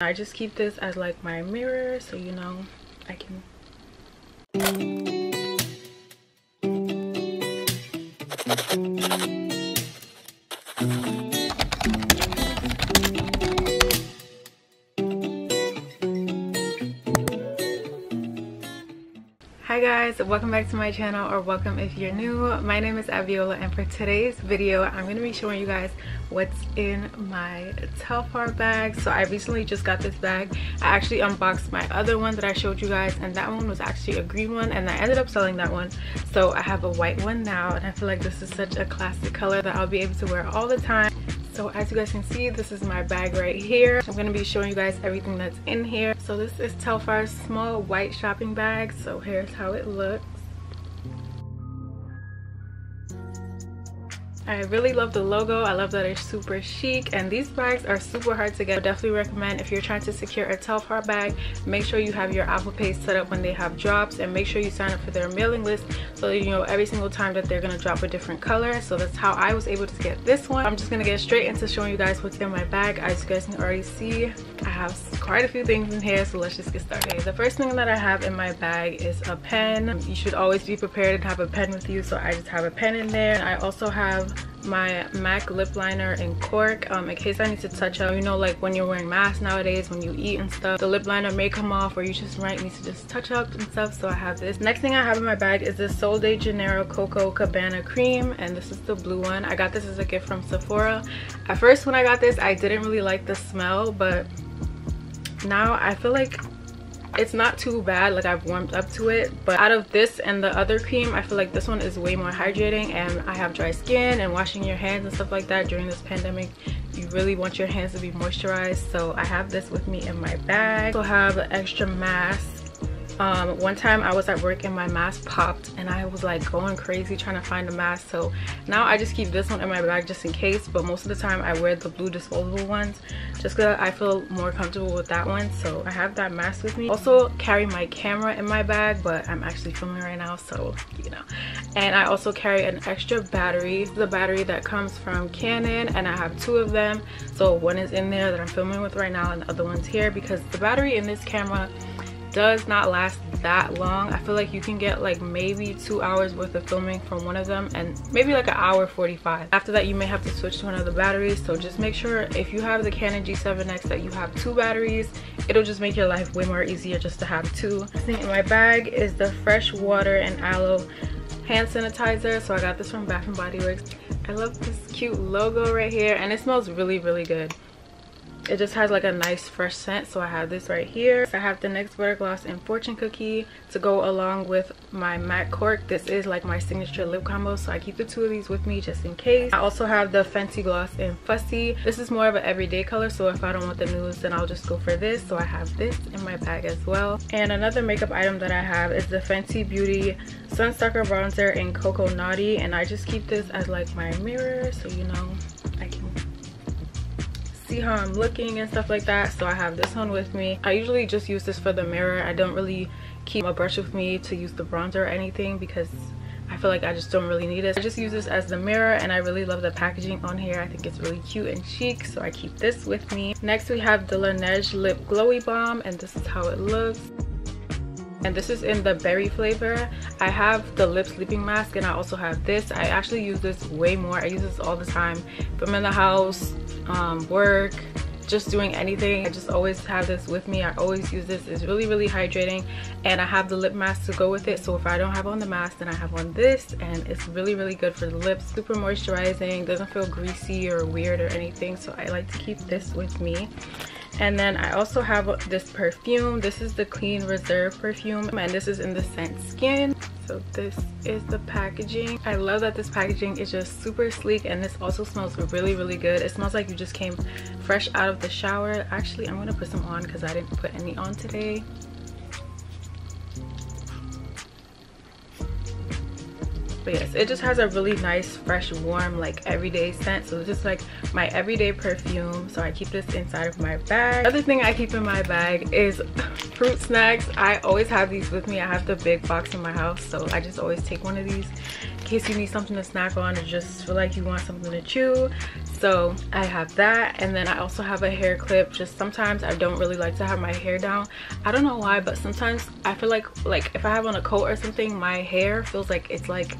I just keep this as like my mirror so you know I can Hi guys, welcome back to my channel or welcome if you're new. My name is Abiola and for today's video I'm going to be showing you guys what's in my Telfar bag. So I recently just got this bag. I actually unboxed my other one that I showed you guys and that one was actually a green one and I ended up selling that one. So I have a white one now and I feel like this is such a classic color that I'll be able to wear all the time. So as you guys can see, this is my bag right here. I'm gonna be showing you guys everything that's in here. So this is Telfar's small white shopping bag. So here's how it looks. I really love the logo. I love that it's super chic and these bags are super hard to get. I definitely recommend if you're trying to secure a Telfar bag, make sure you have your Apple Pay set up when they have drops and make sure you sign up for their mailing list so you know every single time that they're gonna drop a different color. So that's how I was able to get this one. I'm just gonna get straight into showing you guys what's in my bag. As you guys can already see, I have quite a few things in here so let's just get started. Okay, the first thing that I have in my bag is a pen. You should always be prepared and have a pen with you so I just have a pen in there. I also have my MAC lip liner in cork um, in case I need to touch up. You know, like when you're wearing masks nowadays, when you eat and stuff, the lip liner may come off or you just might need to just touch up and stuff. So I have this. Next thing I have in my bag is this Sol de Janeiro Coco Cabana Cream and this is the blue one. I got this as a gift from Sephora. At first when I got this, I didn't really like the smell, but now I feel like it's not too bad like i've warmed up to it but out of this and the other cream i feel like this one is way more hydrating and i have dry skin and washing your hands and stuff like that during this pandemic. You really want your hands to be moisturized so i have this with me in my bag. I also have extra mask um, one time I was at work and my mask popped and I was like going crazy trying to find a mask. So now I just keep this one in my bag just in case but most of the time I wear the blue disposable ones just because I feel more comfortable with that one. So I have that mask with me. Also carry my camera in my bag but I'm actually filming right now so you know. And I also carry an extra battery. The battery that comes from Canon and I have two of them. So one is in there that I'm filming with right now and the other one's here because the battery in this camera does not last that long. I feel like you can get like maybe two hours worth of filming from one of them and maybe like an hour 45 after that you may have to switch to another battery so just make sure if you have the canon g7x that you have two batteries it'll just make your life way more easier just to have two. Thing in my bag is the fresh water and aloe hand sanitizer so i got this from bath and body works. I love this cute logo right here and it smells really really good it just has like a nice fresh scent. So i have this right here. I have the NYX butter gloss and fortune cookie to go along with my matte cork. This is like my signature lip combo. So i keep the two of these with me just in case. I also have the Fenty gloss in fussy. This is more of an everyday color. So if i don't want the nudes then i'll just go for this. So i have this in my bag as well. And another makeup item that i have is the Fenty beauty Sun Stalker bronzer in Coco Naughty and i just keep this as like my mirror. So you know see how i'm looking and stuff like that so i have this one with me i usually just use this for the mirror i don't really keep a brush with me to use the bronzer or anything because I feel like I just don't really need it. I just use this as the mirror and I really love the packaging on here. I think it's really cute and chic so I keep this with me. Next we have the Laneige Lip Glowy Balm and this is how it looks. And this is in the berry flavor. I have the lip sleeping mask and I also have this. I actually use this way more. I use this all the time. If I'm in the house, um, work, just doing anything. I just always have this with me. I always use this. It's really really hydrating. And i have the lip mask to go with it. So if i don't have on the mask then i have on this. And it's really really good for the lips. Super moisturizing. Doesn't feel greasy or weird or anything. So i like to keep this with me. And then i also have this perfume. This is the clean reserve perfume. And this is in the scent skin so this is the packaging. I love that this packaging is just super sleek and this also smells really really good. It smells like you just came fresh out of the shower. Actually i'm gonna put some on because i didn't put any on today but yes it just has a really nice fresh warm like everyday scent. So it's just like my everyday perfume. So i keep this inside of my bag. Other thing i keep in my bag is fruit snacks. I always have these with me. I have the big box in my house. So i just always take one of these in case you need something to snack on or just feel like you want something to chew. So i have that. And then i also have a hair clip. Just sometimes i don't really like to have my hair down. I don't know why but sometimes i feel like like if i have on a coat or something my hair feels like it's like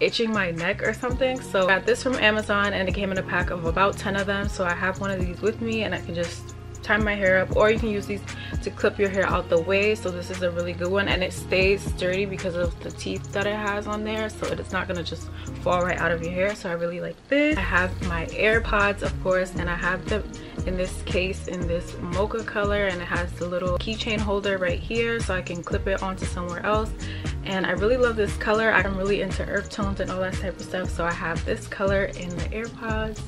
itching my neck or something. So i got this from amazon and it came in a pack of about 10 of them. So i have one of these with me and i can just tie my hair up or you can use these to clip your hair out the way. So this is a really good one and it stays sturdy because of the teeth that it has on there. So it's not gonna just fall right out of your hair. So i really like this. I have my airpods of course and i have them in this case in this mocha color and it has the little keychain holder right here so i can clip it onto somewhere else. And i really love this color. I'm really into earth tones and all that type of stuff. So i have this color in the airpods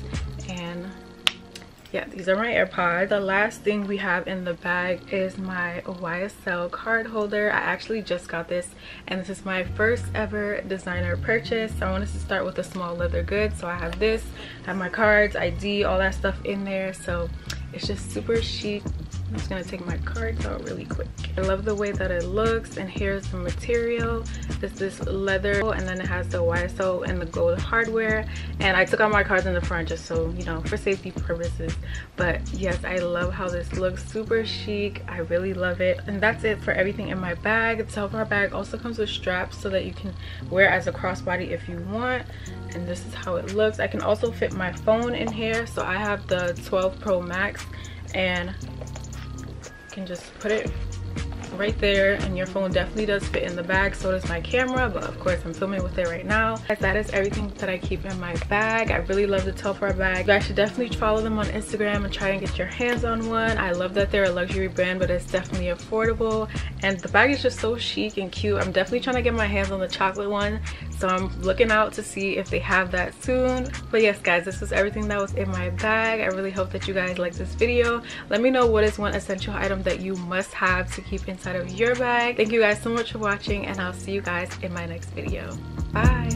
yeah these are my airpods. The last thing we have in the bag is my ysl card holder. I actually just got this and this is my first ever designer purchase. I wanted to start with a small leather good so i have this I have my cards id all that stuff in there. So it's just super chic I'm just gonna take my cards out really quick. I love the way that it looks and here's the material. It's this leather and then it has the YSL and the gold hardware. And I took out my cards in the front just so, you know, for safety purposes. But yes, I love how this looks super chic. I really love it. And that's it for everything in my bag. The Telfar bag also comes with straps so that you can wear as a crossbody if you want. And this is how it looks. I can also fit my phone in here. So I have the 12 Pro Max and can just put it right there and your phone definitely does fit in the bag. So does my camera but of course i'm filming with it right now. That is everything that i keep in my bag. I really love the telfar bag. You guys should definitely follow them on instagram and try and get your hands on one. I love that they're a luxury brand but it's definitely affordable. And the bag is just so chic and cute. I'm definitely trying to get my hands on the chocolate one. So i'm looking out to see if they have that soon. But yes guys this was everything that was in my bag. I really hope that you guys like this video. Let me know what is one essential item that you must have to keep inside of your bag. Thank you guys so much for watching and i'll see you guys in my next video. Bye